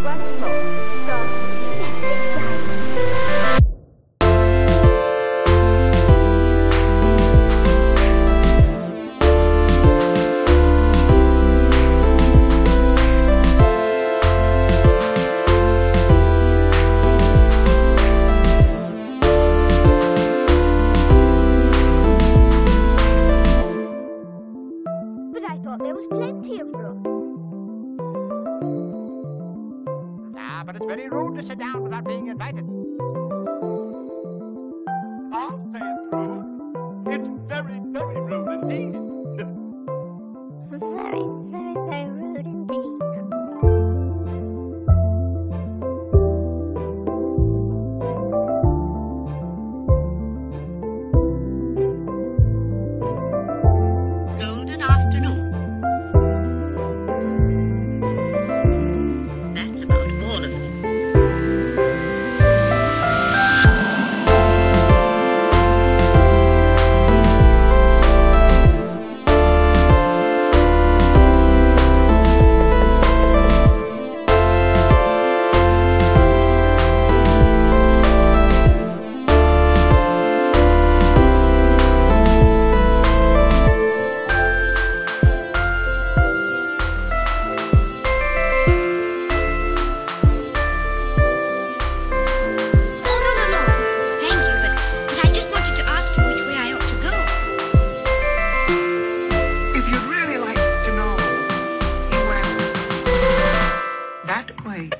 But I thought there was plenty of room. But it's very rude to sit down without being invited. I'll that way.